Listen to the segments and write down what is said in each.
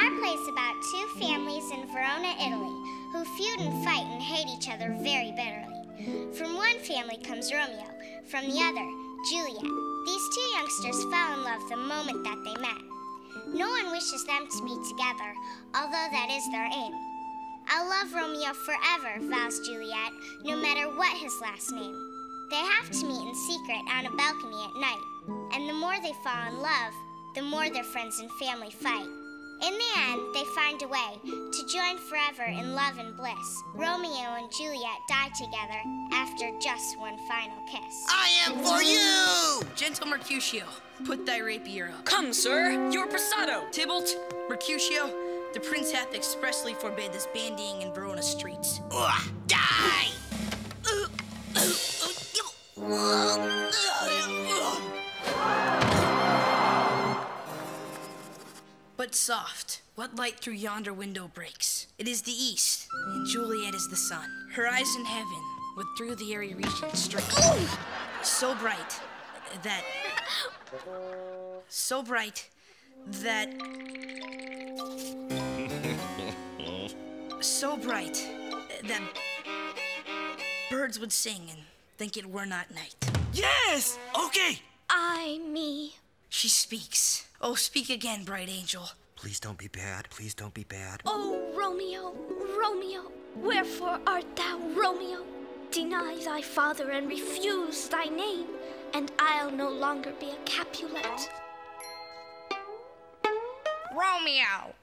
Our play is about two families in Verona, Italy, who feud and fight and hate each other very bitterly. From one family comes Romeo, from the other, Juliet. These two youngsters fell in love the moment that they met. No one wishes them to be together, although that is their aim. I'll love Romeo forever, vows Juliet, no matter what his last name. They have to meet in secret on a balcony at night, and the more they fall in love, the more their friends and family fight. In the end, they find a way to join forever in love and bliss. Romeo and Juliet die together after just one final kiss. I am for you! Gentle Mercutio, put thy rapier up. Come, sir, your passado. Tybalt, Mercutio, the prince hath expressly forbid this bandying in Verona streets. Ugh, die! But soft, what light through yonder window breaks? It is the east, and Juliet is the sun. Her eyes in heaven, with through the airy region straight. So bright that. So bright that. So bright that birds would sing and think it were not night. Yes! Okay! I, me. She speaks. Oh, speak again, bright angel. Please don't be bad. Please don't be bad. Oh, Romeo, Romeo, wherefore art thou Romeo? Deny thy father and refuse thy name, and I'll no longer be a Capulet. Romeo.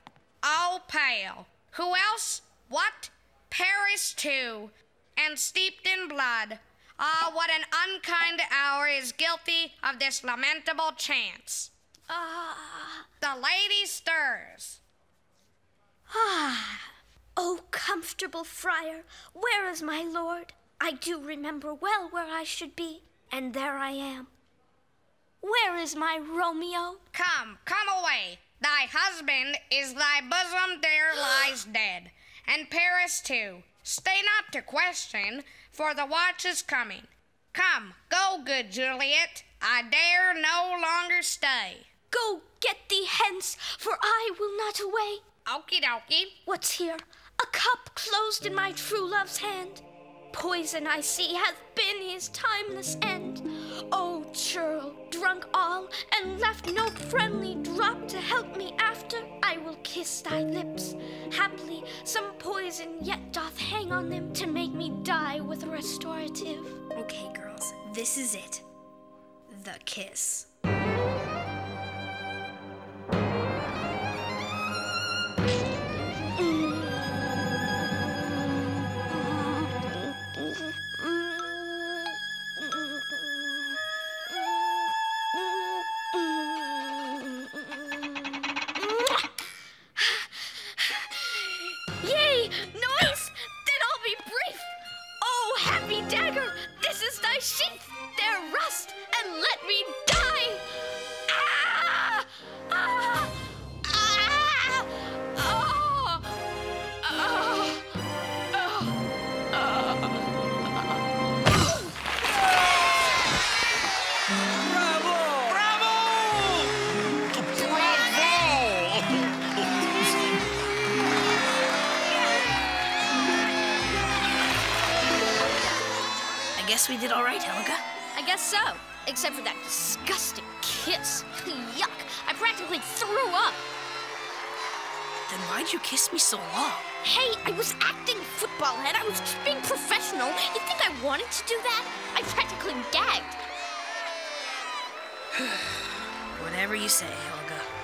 Oh, pale. Who else? What? Paris, too. And steeped in blood. Ah, what an unkind hour is guilty of this lamentable chance. Ah, The lady stirs. ah. Oh, comfortable friar, where is my lord? I do remember well where I should be, and there I am. Where is my Romeo? Come, come away. Thy husband is thy bosom there lies dead, and Paris too. Stay not to question, for the watch is coming. Come, go, good Juliet. I dare no longer stay. Go get thee hence, for I will not away. Okie dokie. What's here? A cup closed in my true love's hand. Poison I see hath been his timeless end. O churl, drunk all, and left no friendly drop to help me after, I will kiss thy lips. Haply some poison yet doth hang on them to make me die with a restorative. Okay, girls, this is it. The kiss. Happy dagger, this is thy sheath. There rust, and let me die. Guess we did all right, Helga. I guess so, except for that disgusting kiss. Yuck! I practically threw up. Then why'd you kiss me so long? Hey, I was acting football head. I was just being professional. You think I wanted to do that? I practically gagged. Whatever you say, Helga.